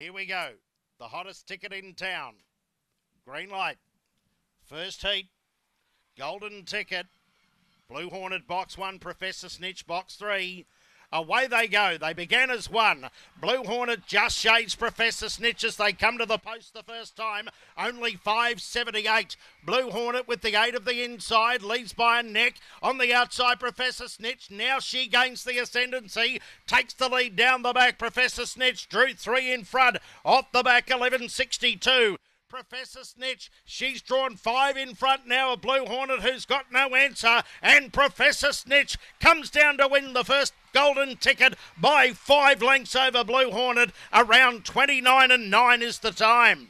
Here we go. The hottest ticket in town. Green light. First heat. Golden ticket. Blue Hornet box one. Professor Snitch box three. Away they go. They began as one. Blue Hornet just shades Professor Snitch as they come to the post the first time. Only 578. Blue Hornet with the aid of the inside leads by a neck. On the outside, Professor Snitch. Now she gains the ascendancy. Takes the lead down the back. Professor Snitch drew three in front. Off the back, 1162. Professor Snitch. She's drawn five in front now of Blue Hornet, who's got no answer. And Professor Snitch comes down to win the first golden ticket by five lengths over Blue Hornet. Around 29 and 9 is the time.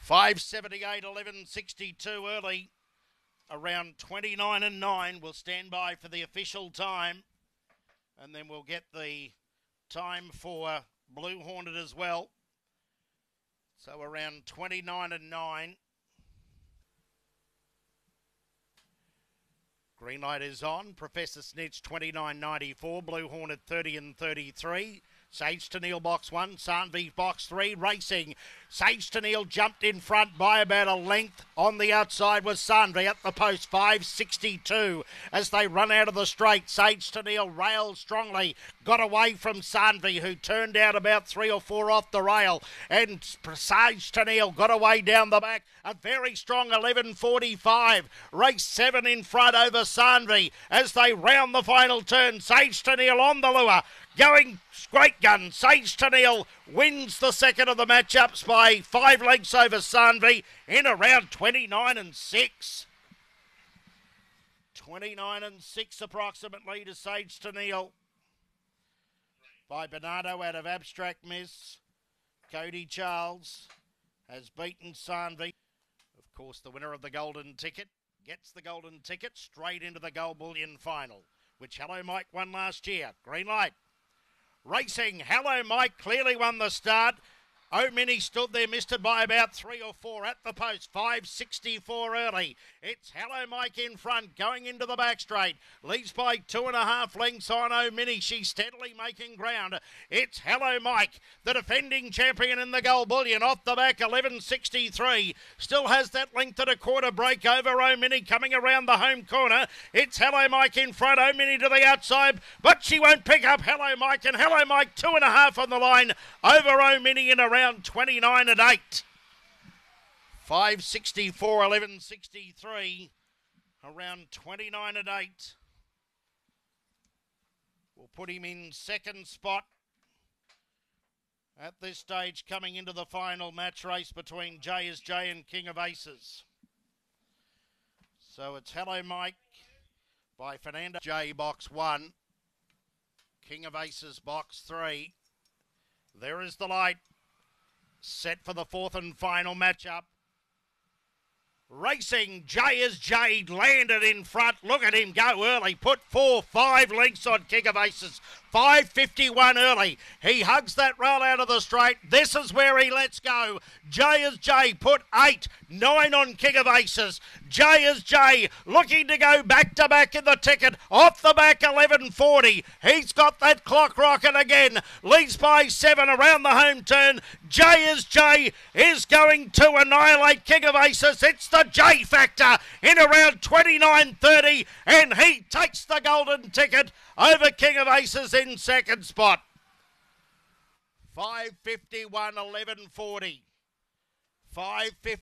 578, 1162 early. Around 29 and 9. We'll stand by for the official time. And then we'll get the time for Blue Hornet as well. So around 29 and 9. Green light is on. Professor Snitch 29.94. Blue Hornet 30 and 33. Sage to Neil box one, Sanvi box three, racing. Sage to Neil jumped in front by about a length. On the outside was Sanvi at the post, 562. As they run out of the straight, Sage to Neil railed strongly, got away from Sanvi, who turned out about three or four off the rail. And Sage to Neil got away down the back. A very strong 11.45. Race seven in front over Sanvi as they round the final turn. Sage to Neil on the lure. Going great gun. Sage to Neil wins the second of the matchups by five lengths over Sanvi in around 29 and 6. 29 and 6 approximately to Sage to Neil. By Bernardo out of Abstract Miss. Cody Charles has beaten Sanvi. Of course, the winner of the golden ticket gets the golden ticket straight into the gold bullion final, which Hello Mike won last year. Green light. Racing, Hello Mike clearly won the start. Oh, Mini stood there, missed it by about three or four at the post. 564 early. It's Hello Mike in front, going into the back straight. Leads by two and a half lengths on Oh Mini. She's steadily making ground. It's Hello Mike, the defending champion in the gold bullion. Off the back, 1163. Still has that length at a quarter break over Oh Mini coming around the home corner. It's Hello Mike in front, Oh Mini to the outside, but she won't pick up Hello Mike. And Hello Mike, two and a half on the line over Oh Mini in around around 29 at 8. 564, 1163. Around 29 at 8. We'll put him in second spot. At this stage, coming into the final match race between J is J and King of Aces. So it's Hello Mike by Fernando J box one. King of Aces box three. There is the light set for the fourth and final matchup. Racing J is Jade landed in front. Look at him go early. Put four, five lengths on King of Aces. 551 early. He hugs that rail out of the straight. This is where he lets go. J is J. Put eight, nine on King of Aces. J is J. Looking to go back to back in the ticket. Off the back 1140. He's got that clock rocking again. Leads by seven around the home turn. J is J is going to annihilate King of Aces. It's the J factor in around 29.30 and he takes the golden ticket over King of Aces in second spot. 551 1140. 550